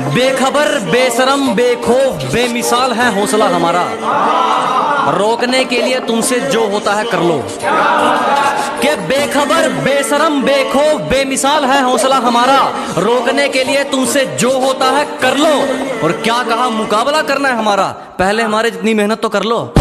बेखबर, बेशरम, बेखौफ, बेमिसाल है हौसला हमारा। रोकने के लिए तुमसे जो होता है कर लो। के बेखबर, बेशरम, बेखौफ, बेमिसाल है हौसला हमारा? रोकने के लिए तुमसे जो होता है कर लो। और क्या कहा मुकाबला करना है हमारा? पहले हमारे जितनी मेहनत तो कर लो।